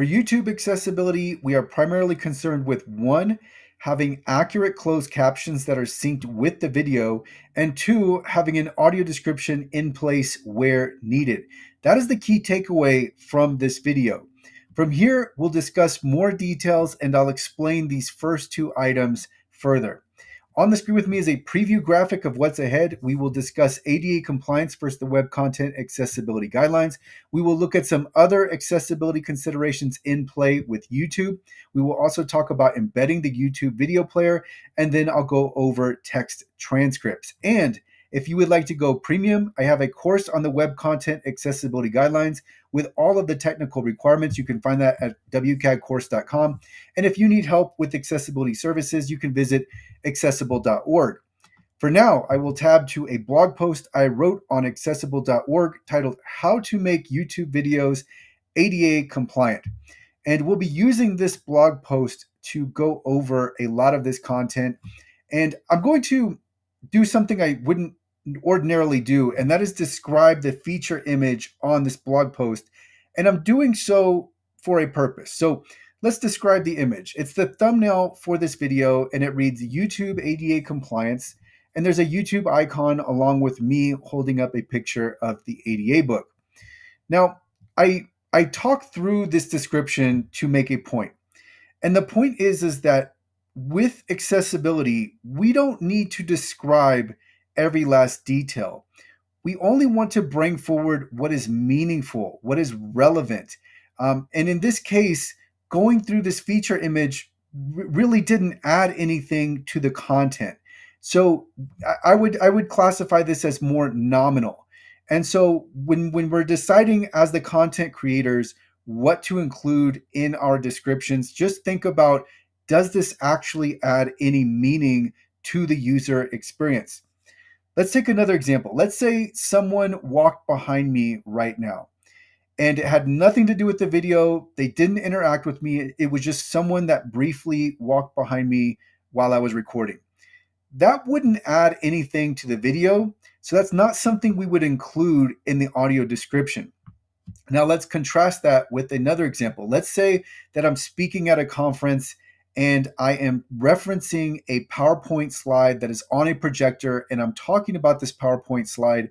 For YouTube accessibility, we are primarily concerned with one, having accurate closed captions that are synced with the video, and two, having an audio description in place where needed. That is the key takeaway from this video. From here, we'll discuss more details and I'll explain these first two items further. On the screen with me is a preview graphic of what's ahead. We will discuss ADA compliance versus the Web Content Accessibility Guidelines. We will look at some other accessibility considerations in play with YouTube. We will also talk about embedding the YouTube video player, and then I'll go over text transcripts. And if you would like to go premium, I have a course on the Web Content Accessibility Guidelines with all of the technical requirements. You can find that at wcagcourse.com. And if you need help with accessibility services, you can visit accessible.org. For now, I will tab to a blog post I wrote on accessible.org titled How to Make YouTube Videos ADA Compliant. And we'll be using this blog post to go over a lot of this content. And I'm going to do something I wouldn't ordinarily do, and that is describe the feature image on this blog post. And I'm doing so for a purpose. So let's describe the image. It's the thumbnail for this video, and it reads YouTube ADA compliance. And there's a YouTube icon along with me holding up a picture of the ADA book. Now, I I talk through this description to make a point. And the point is is that with accessibility, we don't need to describe every last detail. We only want to bring forward what is meaningful, what is relevant. Um, and in this case, going through this feature image r- really didn't add anything to the content. So I would I would classify this as more nominal. And so when when we're deciding as the content creators what to include in our descriptions, just think about does this actually add any meaning to the user experience? Let's take another example. Let's say someone walked behind me right now and it had nothing to do with the video. They didn't interact with me. It was just someone that briefly walked behind me while I was recording. That wouldn't add anything to the video. So that's not something we would include in the audio description. Now let's contrast that with another example. Let's say that I'm speaking at a conference and I am referencing a PowerPoint slide that is on a projector, and I'm talking about this PowerPoint slide,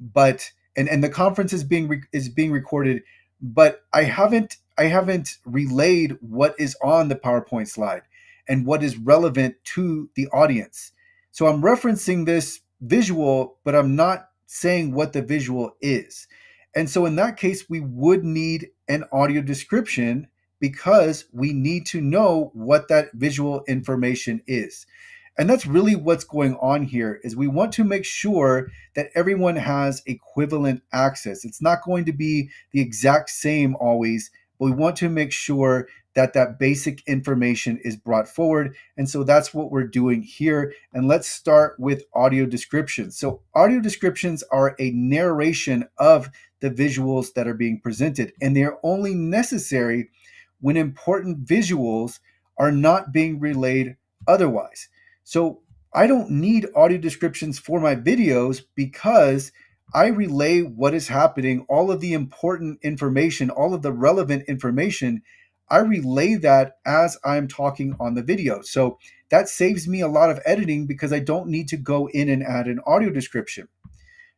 but and and the conference is being re, is being recorded, but I haven't I haven't relayed what is on the PowerPoint slide and what is relevant to the audience. So I'm referencing this visual, but I'm not saying what the visual is. And so in that case, we would need an audio description because we need to know what that visual information is. And that's really what's going on here is we want to make sure that everyone has equivalent access. It's not going to be the exact same always, but we want to make sure that that basic information is brought forward. And so that's what we're doing here. And let's start with audio descriptions. So audio descriptions are a narration of the visuals that are being presented, and they're only necessary when important visuals are not being relayed otherwise. So I don't need audio descriptions for my videos because I relay what is happening, all of the important information, all of the relevant information. I relay that as I'm talking on the video. So that saves me a lot of editing because I don't need to go in and add an audio description.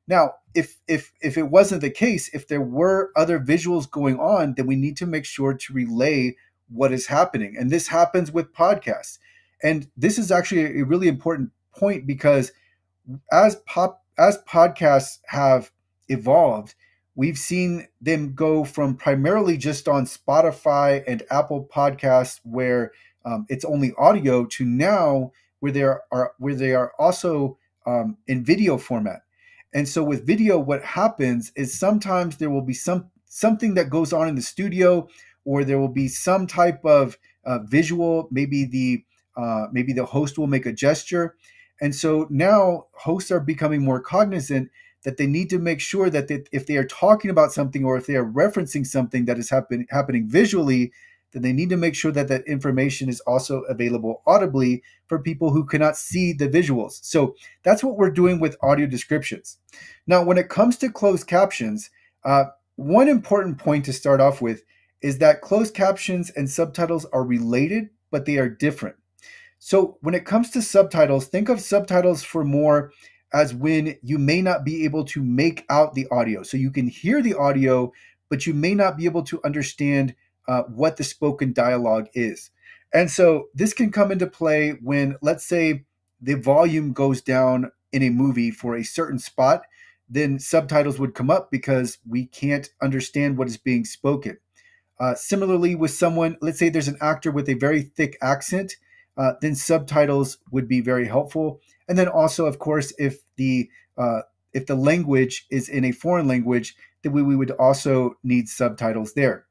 Now, if if if it wasn't the case, if there were other visuals going on, then we need to make sure to relay what is happening. And this happens with podcasts. And this is actually a really important point because as pop as podcasts have evolved, we've seen them go from primarily just on Spotify and Apple Podcasts where um, it's only audio to now where they are where they are also um, in video format. And so with video, what happens is sometimes there will be some something that goes on in the studio, or there will be some type of uh, visual. Maybe the uh, maybe the host will make a gesture, and so now hosts are becoming more cognizant that they need to make sure that they, if they are talking about something or if they are referencing something that is happen, happening visually, then they need to make sure that that information is also available audibly for people who cannot see the visuals. So that's what we're doing with audio descriptions. Now, when it comes to closed captions, uh, one important point to start off with is that closed captions and subtitles are related, but they are different. So when it comes to subtitles, think of subtitles for more as when you may not be able to make out the audio. So you can hear the audio, but you may not be able to understand uh, what the spoken dialogue is. And so this can come into play when, let's say, the volume goes down in a movie for a certain spot, then subtitles would come up because we can't understand what is being spoken. Uh, similarly, with someone, let's say there's an actor with a very thick accent, uh, then subtitles would be very helpful. And then also, of course, if the uh, if the language is in a foreign language, then we, we would also need subtitles there.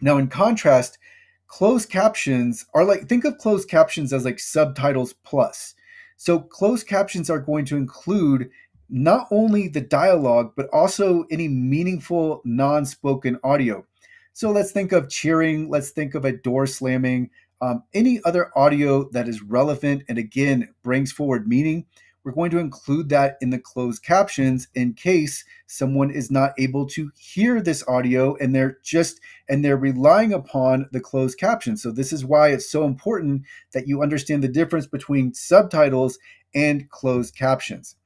Now, in contrast, closed captions are like think of closed captions as like subtitles plus. So closed captions are going to include not only the dialogue but also any meaningful non-spoken audio. So let's think of cheering, let's think of a door slamming, um, any other audio that is relevant and again brings forward meaning we're going to include that in the closed captions in case someone is not able to hear this audio and they're just and they're relying upon the closed captions. So this is why it's so important that you understand the difference between subtitles and closed captions.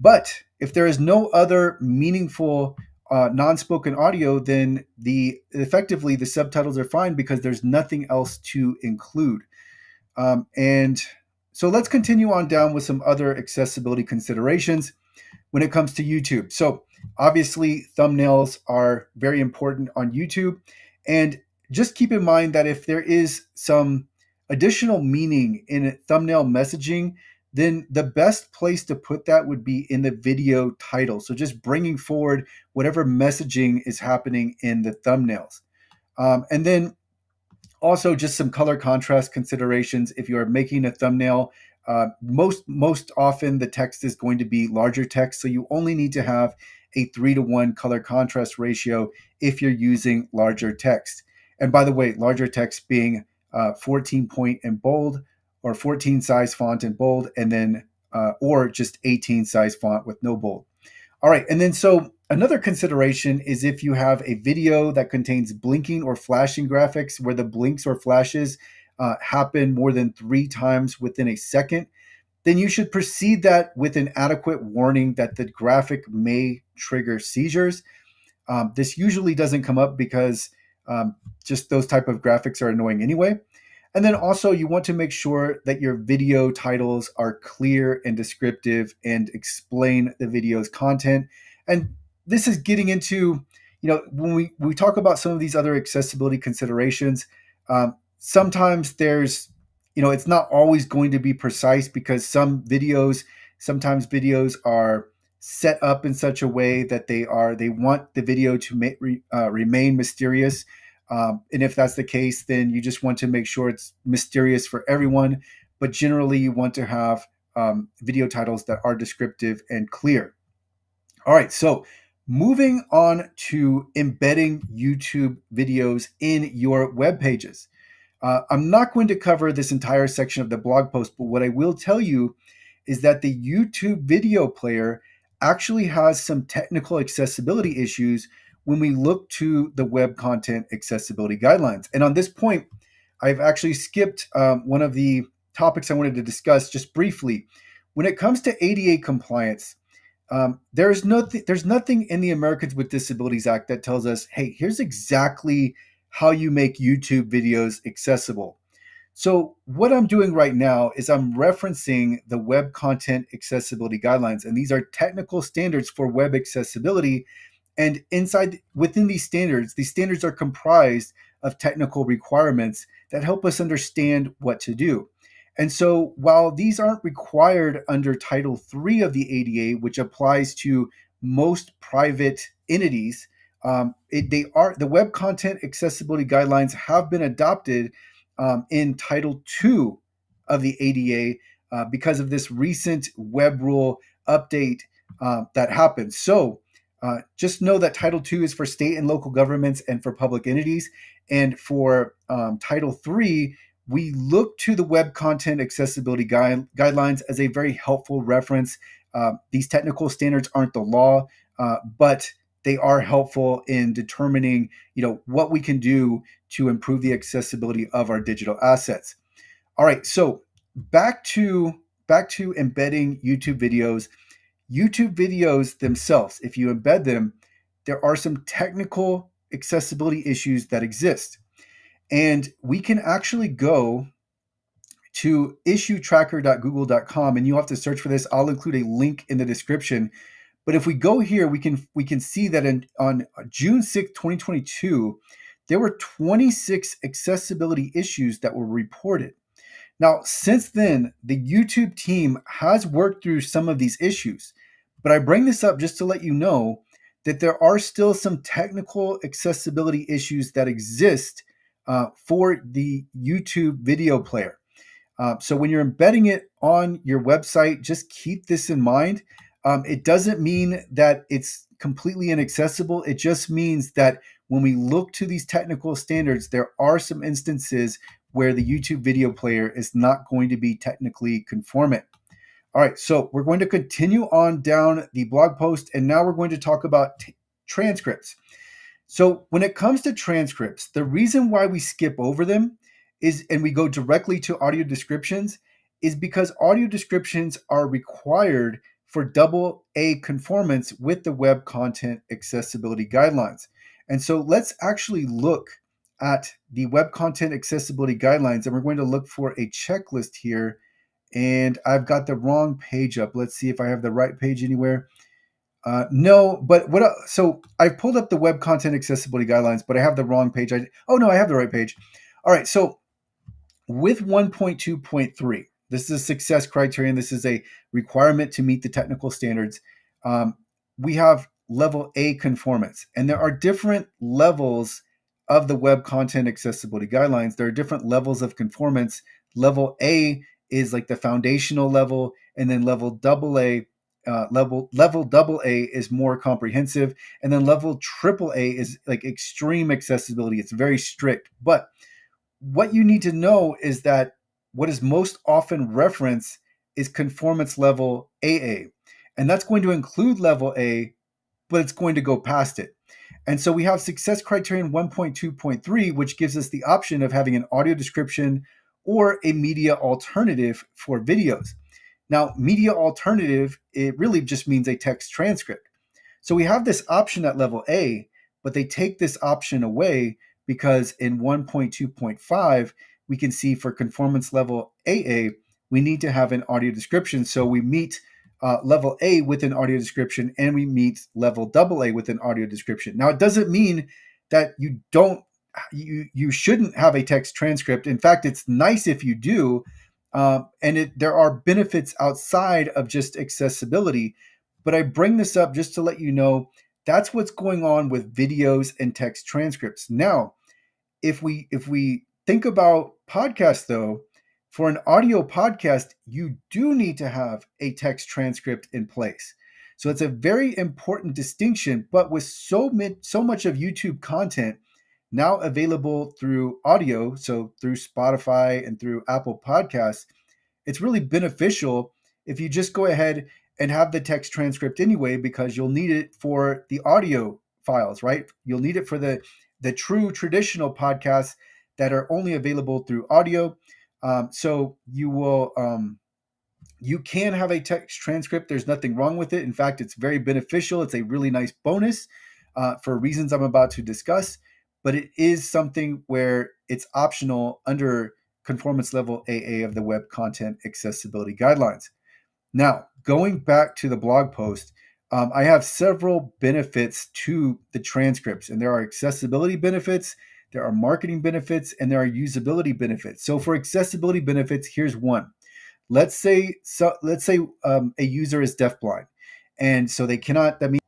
But if there is no other meaningful uh, non-spoken audio, then the effectively the subtitles are fine because there's nothing else to include. Um, and so let's continue on down with some other accessibility considerations when it comes to YouTube. So obviously, thumbnails are very important on YouTube. And just keep in mind that if there is some additional meaning in thumbnail messaging, then the best place to put that would be in the video title. So just bringing forward whatever messaging is happening in the thumbnails. Um, and then also just some color contrast considerations. If you are making a thumbnail uh, most most often the text is going to be larger text so you only need to have a three to one color contrast ratio if you're using larger text. And by the way larger text being uh, 14 point and bold or 14 size font and bold and then uh, or just 18 size font with no bold. All right and then so Another consideration is if you have a video that contains blinking or flashing graphics where the blinks or flashes uh, happen more than three times within a second, then you should precede that with an adequate warning that the graphic may trigger seizures. Um, this usually doesn't come up because um, just those type of graphics are annoying anyway. And then also you want to make sure that your video titles are clear and descriptive and explain the video's content. And this is getting into you know when we we talk about some of these other accessibility considerations um, sometimes there's you know it's not always going to be precise because some videos sometimes videos are set up in such a way that they are they want the video to ma- re, uh, remain mysterious. Um, and if that's the case then you just want to make sure it's mysterious for everyone. But generally you want to have um, video titles that are descriptive and clear. All right so Moving on to embedding YouTube videos in your web pages. Uh, I'm not going to cover this entire section of the blog post, but what I will tell you is that the YouTube video player actually has some technical accessibility issues when we look to the web content accessibility guidelines. And on this point, I've actually skipped um, one of the topics I wanted to discuss just briefly. When it comes to ADA compliance, um, there's nothing there's nothing in the Americans with Disabilities Act that tells us, hey, here's exactly how you make YouTube videos accessible. So what I'm doing right now is I'm referencing the web content accessibility guidelines, and these are technical standards for web accessibility. And inside within these standards, these standards are comprised of technical requirements that help us understand what to do. And so while these aren't required under Title III of the ADA, which applies to most private entities, um, it, they are the web content accessibility guidelines have been adopted um, in Title II of the ADA uh, because of this recent web rule update uh, that happened. So uh, just know that Title II is for state and local governments and for public entities, and for um, Title III we look to the web content accessibility guide, guidelines as a very helpful reference. Uh, these technical standards aren't the law, uh, but they are helpful in determining, you know, what we can do to improve the accessibility of our digital assets. All right, so back to back to embedding YouTube videos. YouTube videos themselves, if you embed them, there are some technical accessibility issues that exist. And we can actually go to issuetracker.google.com and you have to search for this. I'll include a link in the description. But if we go here, we can we can see that in, on June 6, 2022, there were 26 accessibility issues that were reported. Now, since then, the YouTube team has worked through some of these issues, but I bring this up just to let you know that there are still some technical accessibility issues that exist uh, for the YouTube video player. Uh, so when you're embedding it on your website, just keep this in mind. Um, it doesn't mean that it's completely inaccessible. It just means that when we look to these technical standards, there are some instances where the YouTube video player is not going to be technically conformant. All right, so we're going to continue on down the blog post, and now we're going to talk about transcripts. So, when it comes to transcripts, the reason why we skip over them is, and we go directly to audio descriptions, is because audio descriptions are required for double A conformance with the Web Content Accessibility Guidelines. And so, let's actually look at the Web Content Accessibility Guidelines, and we're going to look for a checklist here. And I've got the wrong page up. Let's see if I have the right page anywhere. Uh, no, but what? So I've pulled up the Web Content Accessibility Guidelines, but I have the wrong page. I, oh no, I have the right page. All right, so with 1.2.3, this is a success criterion. This is a requirement to meet the technical standards. Um, we have level A conformance, and there are different levels of the web content accessibility guidelines, there are different levels of conformance. Level A is like the foundational level, and then level double A, uh, level level double A is more comprehensive, and then level triple A is like extreme accessibility. It's very strict. But what you need to know is that what is most often referenced is conformance level AA, and that's going to include level A, but it's going to go past it. And so we have success criterion 1.2.3, which gives us the option of having an audio description or a media alternative for videos. Now, media alternative, it really just means a text transcript. So we have this option at level A, but they take this option away because in 1.2.5, we can see for conformance level AA, we need to have an audio description. So we meet uh, level A with an audio description and we meet level double A with an audio description. Now, it doesn't mean that you don't you you shouldn't have a text transcript. In fact, it's nice if you do, uh, and it, there are benefits outside of just accessibility. But I bring this up just to let you know that's what's going on with videos and text transcripts. Now, if we if we think about podcasts though, for an audio podcast, you do need to have a text transcript in place. So it's a very important distinction. But with so, so much of YouTube content now available through audio, so through Spotify and through Apple Podcasts, it's really beneficial if you just go ahead and have the text transcript anyway, because you'll need it for the audio files, right? You'll need it for the the true traditional podcasts that are only available through audio. Um, so you will um, you can have a text transcript. There's nothing wrong with it. In fact, it's very beneficial. It's a really nice bonus uh, for reasons I'm about to discuss. But it is something where it's optional under conformance level AA of the Web Content Accessibility Guidelines. Now, going back to the blog post, um, I have several benefits to the transcripts, and there are accessibility benefits there are marketing benefits and there are usability benefits. So for accessibility benefits, here's one. Let's say so let's say um, a user is deafblind, and so they cannot. That means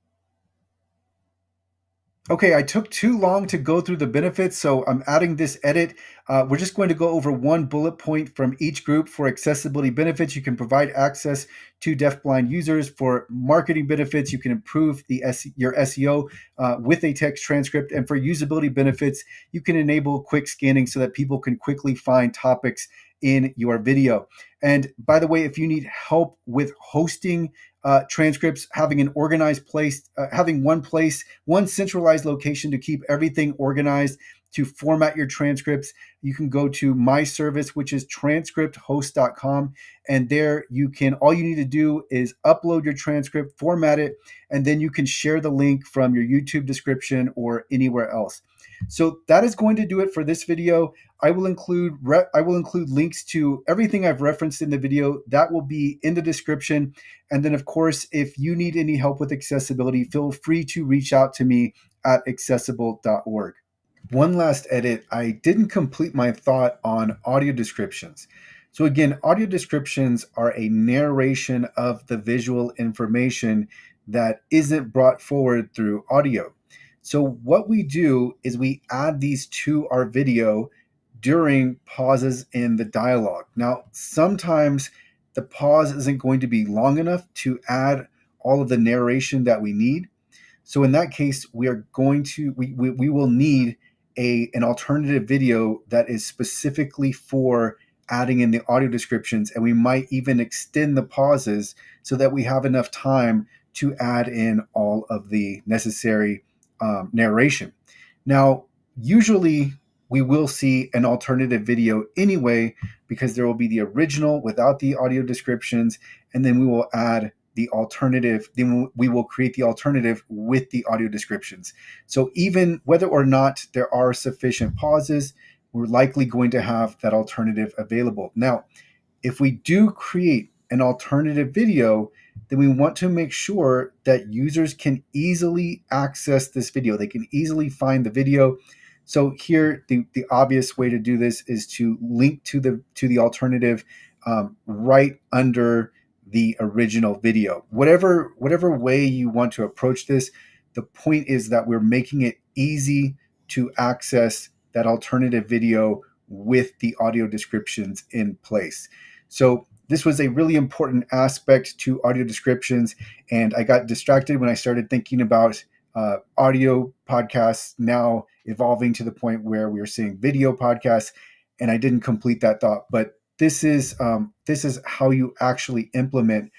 Okay, I took too long to go through the benefits, so I'm adding this edit. Uh, we're just going to go over one bullet point from each group for accessibility benefits. You can provide access to deafblind users. For marketing benefits, you can improve the S- your SEO uh, with a text transcript. And for usability benefits, you can enable quick scanning so that people can quickly find topics in your video. And by the way, if you need help with hosting uh, transcripts, having an organized place, uh, having one place, one centralized location to keep everything organized, to format your transcripts. You can go to my service, which is transcripthost.com. And there you can, all you need to do is upload your transcript, format it, and then you can share the link from your YouTube description or anywhere else. So that is going to do it for this video. I will include re- I will include links to everything I've referenced in the video. That will be in the description. And then of course, if you need any help with accessibility, feel free to reach out to me at accessible.org. One last edit. I didn't complete my thought on audio descriptions. So again, audio descriptions are a narration of the visual information that isn't brought forward through audio. So what we do is we add these to our video during pauses in the dialogue. Now, sometimes the pause isn't going to be long enough to add all of the narration that we need. So in that case, we are going to we, we, we will need a an alternative video that is specifically for adding in the audio descriptions and we might even extend the pauses so that we have enough time to add in all of the necessary um, narration. Now, usually we will see an alternative video anyway because there will be the original without the audio descriptions, and then we will add the alternative, then we will create the alternative with the audio descriptions. So even whether or not there are sufficient pauses, we're likely going to have that alternative available. Now, if we do create an alternative video, then we want to make sure that users can easily access this video. They can easily find the video. So here, the, the obvious way to do this is to link to the to the alternative um, right under the original video. Whatever whatever way you want to approach this, the point is that we're making it easy to access that alternative video with the audio descriptions in place. So this was a really important aspect to audio descriptions. And I got distracted when I started thinking about uh, audio podcasts now evolving to the point where we are seeing video podcasts. And I didn't complete that thought. But this is um, this is how you actually implement